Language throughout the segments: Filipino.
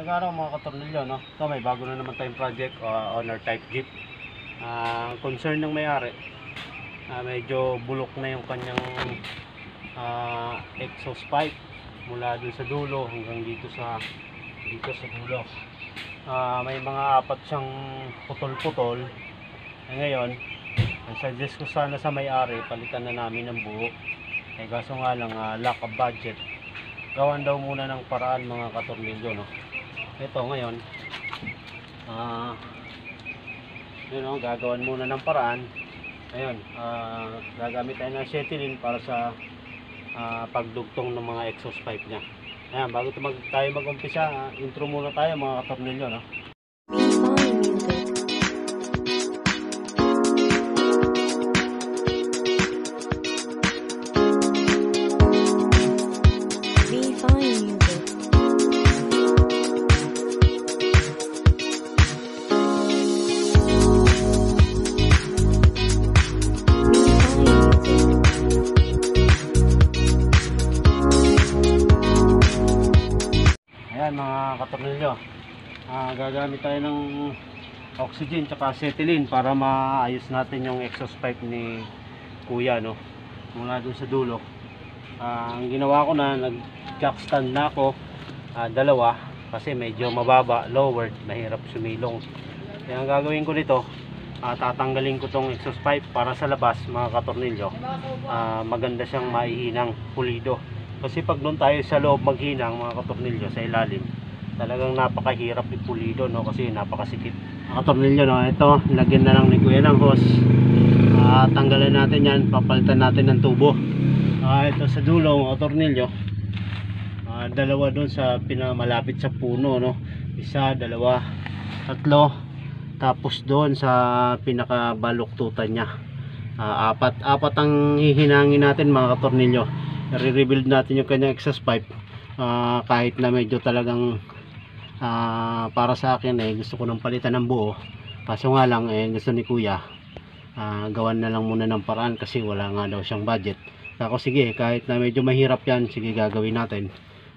Nag-araw mga katornilyo, no? Ito may bago na naman tayong project, uh, owner type jeep. Ang concern ng may-ari, ah, medyo bulok na yung kanyang ah, exhaust pipe mula dun sa dulo hanggang dito sa dito sa dulo. Ah, may mga apat siyang putol-putol. Eh, ngayon, ang suggest ko sana sa may-ari, palitan na namin ng buo. Eh kaso nga lang, ah, lack of budget. Gawan daw muna ng paraan mga katornilyo, no? Ito ngayon ah yun o, gagawan muna ng paraan ayun, ah gagamit tayo ng acetylene para sa ah, pagdugtong ng mga exhaust pipe niya ayan, bago mag, tayo mag-umpisa ah, intro muna tayo mga katornilyo no? Oxygen tsaka acetylene para maayos natin yung exhaust pipe ni kuya no? Mula dun sa dulo. Ah, ang ginawa ko na nag jack stand na ako ah, dalawa kasi medyo mababa lowered mahirap sumilong. Kaya ang gagawin ko dito ah, tatanggalin ko tong exhaust pipe para sa labas mga katornilyo. Ah, maganda siyang maihinang pulido. Kasi pag doon tayo sa loob maghinang mga katornilyo sa ilalim talagang napakahirap ipulido no kasi napakasikip mga katornilyo no ito lagyan na lang ni kuya ng hose Ah, tanggalin natin yan papalitan natin ng tubo Ah, ito sa dulo mga tornilyo. Ah, dalawa doon sa pinamalapit sa puno no. Isa, dalawa, tatlo. Tapos doon sa pinakabaluktutan niya. Ah, apat, apat ang hihinangin natin mga tornilyo. I-rebuild natin yung kanyang exhaust pipe. Ah, kahit na medyo talagang ah, para sa akin eh gusto ko nang palitan ng buo. Kaso nga lang eh gusto ni Kuya ah, gawan na lang muna ng paraan kasi wala nga daw siyang budget. Ako sige, kahit na medyo mahirap yan, sige gagawin natin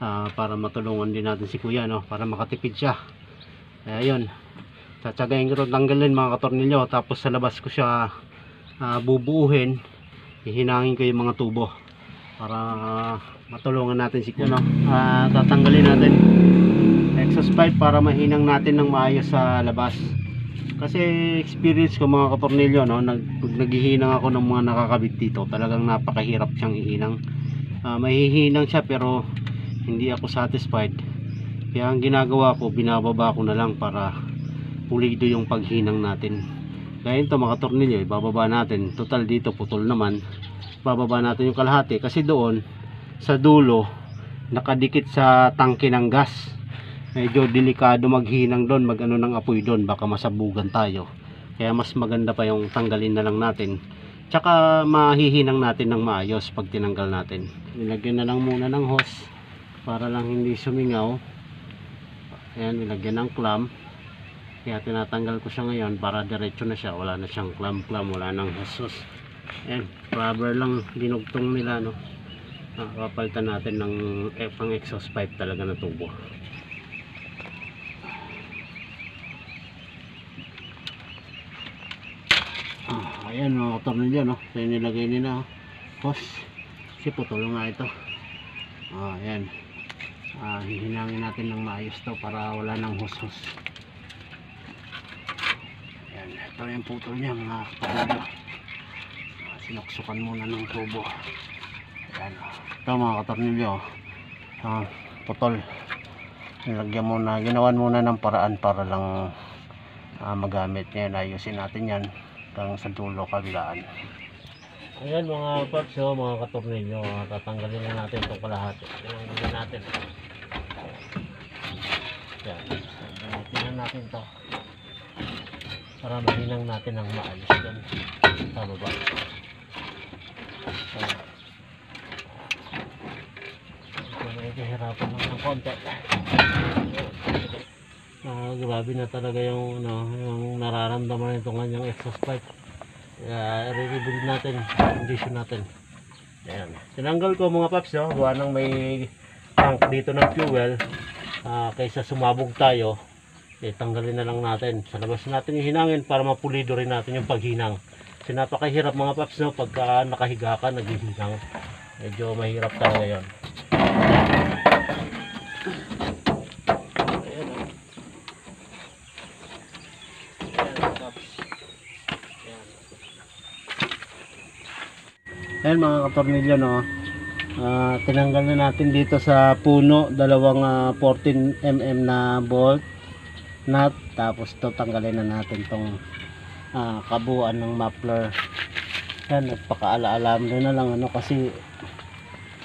ah, para matulungan din natin si kuya, no? para makatipid siya. Kaya yun, tsatsagayin ko tanggalin mga katornilyo, tapos sa labas ko siya ah, bubuuhin, hihinangin ko yung mga tubo para matulungan natin si kuya. No? Ah, tatanggalin natin exhaust pipe para mahinang natin ng maayos sa labas kasi experience ko mga katornilyo no nag naghihinang ako ng mga nakakabit dito talagang napakahirap siyang ihinang Ah, mahihinang siya pero hindi ako satisfied kaya ang ginagawa ko binababa ko na lang para pulido yung paghinang natin kaya ito mga katornilyo ibababa natin. Total dito putol naman. Bababa natin yung kalahati kasi doon sa dulo nakadikit sa tangke ng gas. Medyo delikado maghinang doon mag ano ng apoy doon. Baka masabugan tayo. Kaya mas maganda pa yung tanggalin na lang natin. Tsaka mahihinang natin ng maayos pag tinanggal natin. Nilagyan na lang muna ng hose para lang hindi sumingaw. Ayan nilagyan ng clamp kaya tinatanggal ko siya ngayon para diretso na siya wala na siyang clamp clamp wala nang hose hose ayan rubber lang dinugtong nila no nakapalitan natin ng eh, pang exhaust pipe talaga na tubo Ah, ayan mga tornilyo no. So nilagay nila hose. Kasi putol nga ito. Ah, ayan. Ah, hihinangin natin ng maayos to para wala nang hose-hose. Ayan, ito yung putol niya mga tornilyo. Ah, sinuksukan muna ng tubo. Ayan. Ito mga katornilyo. Ah, putol. Nilagyan muna, ginawan muna ng paraan para lang ah, magamit niya. Ayusin natin yan hanggang sa dulo kabilaan. Ayan mga paps, oh, mga katornilyo, uh, tatanggalin na natin itong kalahati. Ayan, gawin natin. Ayan, na natin to para mahinang natin ang maayos dyan sa baba. So, ito medyo hirapan lang ng konti. Ah, grabe na talaga yung ano, yung nararamdaman nitong kanyang exhaust pipe. Kaya i-rebuild natin, condition natin. Ayan. Tinanggal ko mga paps, no? Gawa ng may tank dito ng fuel. ah, kaysa sumabog tayo, eh, tanggalin na lang natin. Sa labas natin yung hinangin para mapulido rin natin yung paghinang. Kasi napakahirap mga paps no, pagka nakahiga ka, naghihinang. Medyo mahirap talaga yun. Ayan, oh. Ayan, mga paps. Ayan. Mga katornilyo no. Ah, tinanggal na natin dito sa puno dalawang ah, 14 mm na bolt nut tapos to tanggalin na natin tong ah, kabuuan ng muffler. Yan nagpakaala-alambre na lang ano kasi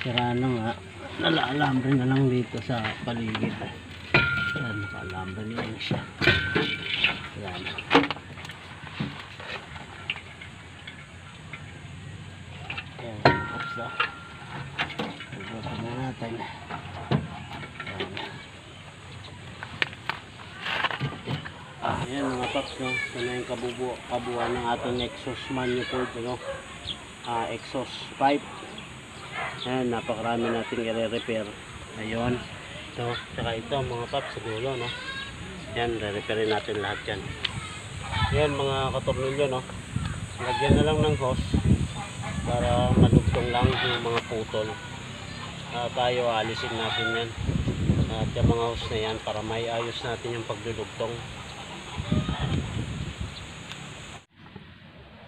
sira na nga. Nalaalambre na lang dito sa paligid. Yan nakaalambre na lang siya. Yan. Ayan, oops na. Ibutan na natin. Ayan. Ayan mga paps, no? Ito na yung kabubu kabuuan ng ating exhaust manifold, no? Ah, exhaust pipe. Ayan, napakarami nating i-repair. Ayun. Ito, tsaka ito mga paps, sa dulo, no? Yan, re-repairin natin lahat yan. Yan mga katornilyo, no? Lagyan na lang ng hose para malugtong lang yung mga putol. Ah, tayo alisin natin yan. At yung mga hose na yan para may ayos natin yung paglulugtong.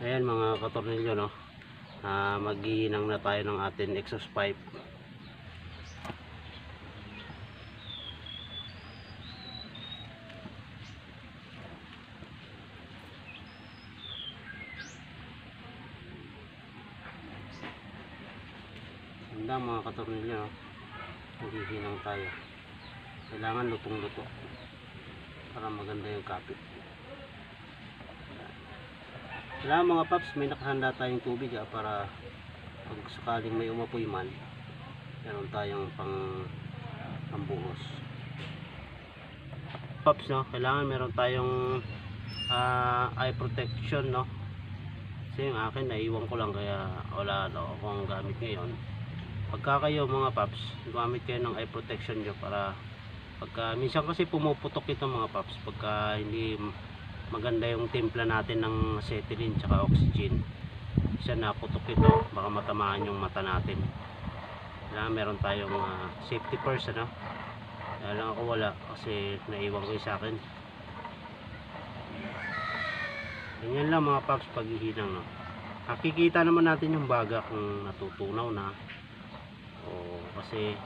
Ayan mga katornilyo no. Ah, maghihinang na tayo ng ating exhaust pipe. Handa mga katornilyo no. Maghihinang tayo. Kailangan lutong-luto para maganda yung kapit. Kailangan mga paps, may nakahanda tayong tubig ah, para pag sakaling may umapoy man, meron tayong pang pambuhos. Paps, no? Kailangan meron tayong ah, eye protection, no? Kasi yung akin, naiwan ko lang kaya wala no, akong gamit ngayon. Pagka kayo mga paps, gumamit kayo ng eye protection nyo para pagka, minsan kasi pumuputok ito mga paps pagka hindi maganda yung timpla natin ng acetylene tsaka oxygen. Isa naputok ito. Baka matamaan yung mata natin. Kailangan meron tayong ah, safety first ano? Kaya lang ako wala kasi naiwan ko sa akin. Ganyan lang mga paps paghihinang no? Nakikita naman natin yung baga kung natutunaw na. O kasi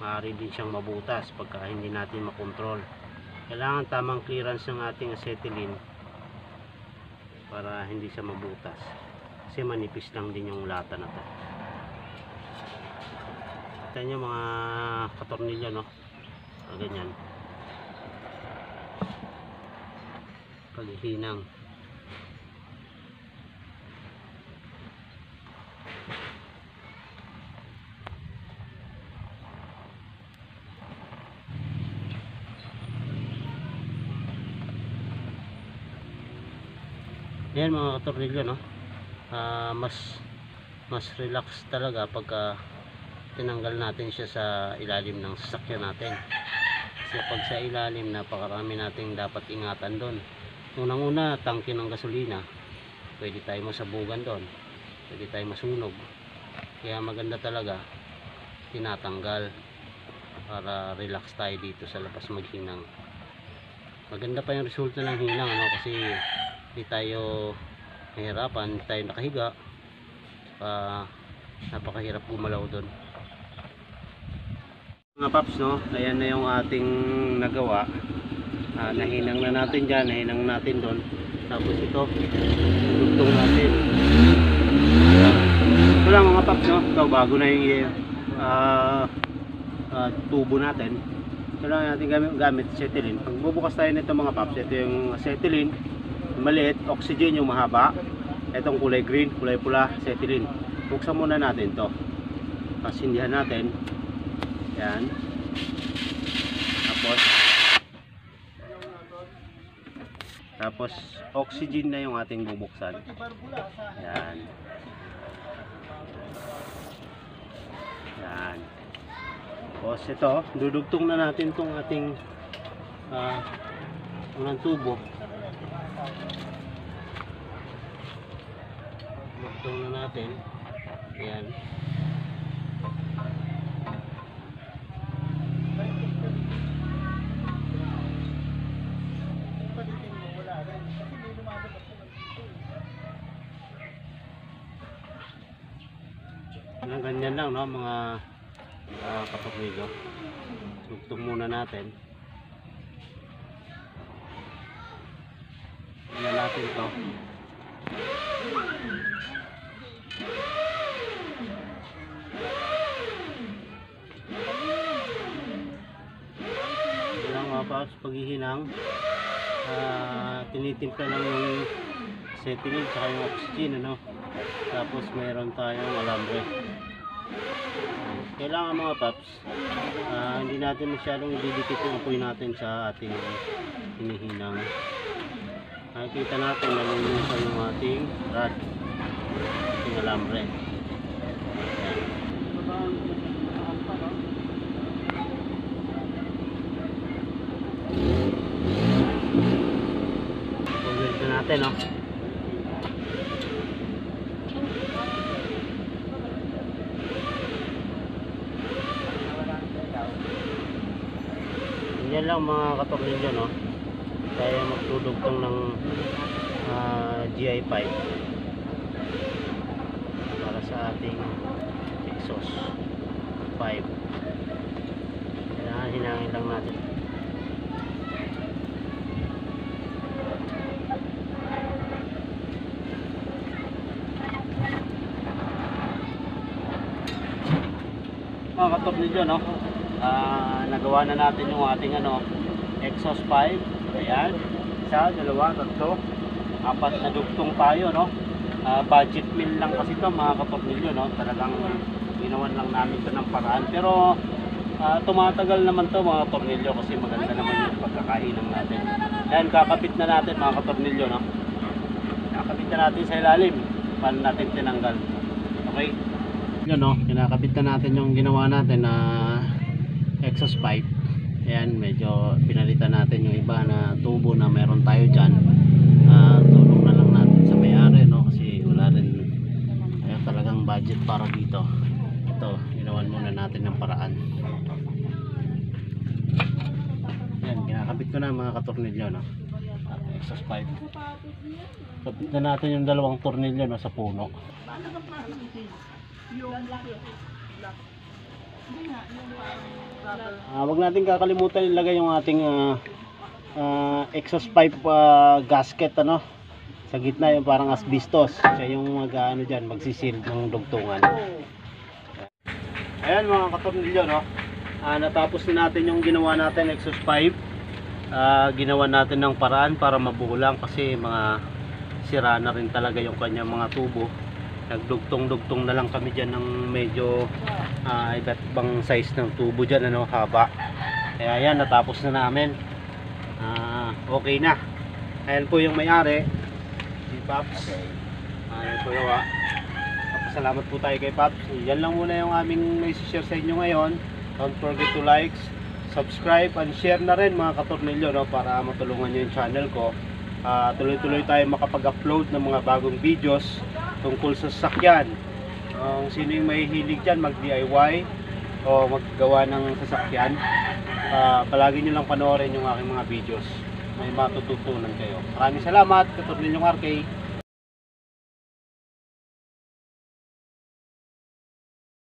maaari din siyang mabutas pagka hindi natin makontrol kailangan tamang clearance ng ating acetylene para hindi siya mabutas. Kasi manipis lang din yung lata na to. Kita nyo mga katornilyo no? Ah, ganyan. Paghihinang Yan mga katornilyo no. Ah, mas mas relax talaga pagka tinanggal natin siya sa ilalim ng sasakyan natin. Kasi pag sa ilalim napakarami nating dapat ingatan doon. Unang-una, tangke ng gasolina. Pwede tayo masabugan doon. Pwede tayo masunog. Kaya maganda talaga tinatanggal para relax tayo dito sa labas maghinang. Maganda pa yung resulta ng hinang ano kasi hindi tayo nahirapan, tayo nakahiga. Uh, napakahirap gumalaw doon mga paps no, ayan na yung ating nagawa. Ah, nahinang na natin dyan, nahinang natin doon tapos ito, dugtong natin. Ito lang mga paps no, ito bago na yung ah, ah, tubo natin. Ito lang natin gamit, gamit acetylene pag bubukas tayo nito mga paps ito yung acetylene maliit, oxygen yung mahaba. Itong kulay green, kulay pula, acetylene buksan muna natin to. Pasindihan natin. Yan. Tapos tapos oxygen na yung ating bubuksan. Yan. Yan. Tapos ito, dudugtong na natin tong ating ah unang tubo. Dugtong na natin. Ayan. Ganyan lang no, mga uh, kapatid. Dugtong muna natin. Tingnan natin to. Ito lang mga paps, paghihinang. ah tinitimpla lang yung settling saka yung oxygen ano. Tapos mayroon tayong alambre. Kailangan mga paps, ah, hindi natin masyadong ididikit yung apoy natin sa ating hinihinang. Nakikita natin nalulusan yung ating rod, ating alambre. Pulweld na natin, no? Yan lang mga katornilyo, no? Kaya magdudugtong ng ah, GI5 para sa ating exhaust 5 kailangan hinangin lang natin. Mga katornilyo no? Ah, nagawa na natin yung ating ano exhaust pipe ayan. Isa, dalawa, tatlo. Apat na dugtong tayo no? Ah, budget meal lang kasi to mga katornilyo no? Talagang ginawan lang namin to ng paraan. Pero ah, tumatagal naman to mga tornilyo kasi maganda naman yung pagkakainan natin. Ayan kakapit na natin mga katornilyo no? Kakapit na natin sa ilalim. Paano natin tinanggal? Okay? Yun no? Kinakabit na natin yung ginawa natin na exhaust pipe ayan medyo pinalitan natin yung iba na tubo na meron tayo dyan. Ah, tulong na lang natin sa may-ari no? Kasi wala rin ayun, talagang budget para dito. Ito ginawan muna natin ng paraan. Yan kinakabit ko na mga katornilyo no? Ah, exhaust pipe. Kabit na natin yung dalawang tornilyo no sa puno Ah, wag natin kakalimutan ilagay yung ating ah, ah, exhaust pipe ah, gasket ano sa gitna yung parang asbestos. Siya yung mag ano diyan magsisil ng dugtungan. Ayan mga katornilyo no? Ah, natapos na natin yung ginawa natin exhaust pipe. Ah, ginawa natin ng paraan para mabuo lang kasi mga sira na rin talaga yung kanyang mga tubo nagdugtong-dugtong na lang kami dyan ng medyo ah, iba't ibang size ng tubo dyan ano, haba. Kaya yan natapos na namin. Ah, okay na. Ayan po yung may-ari. Si Paps. Ayan po yung salamat po tayo kay Paps. Yan lang muna yung aming may share sa inyo ngayon. Don't forget to like subscribe and share na rin mga katornilyo no, para matulungan nyo yung channel ko. Ah, tuloy-tuloy tayo makapag-upload ng mga bagong videos tungkol sa sasakyan. Kung sino yung may hilig dyan mag DIY o maggawa ng sasakyan ah, palagi nyo lang panoorin yung aking mga videos. May matututunan kayo. Maraming salamat katornilyong RK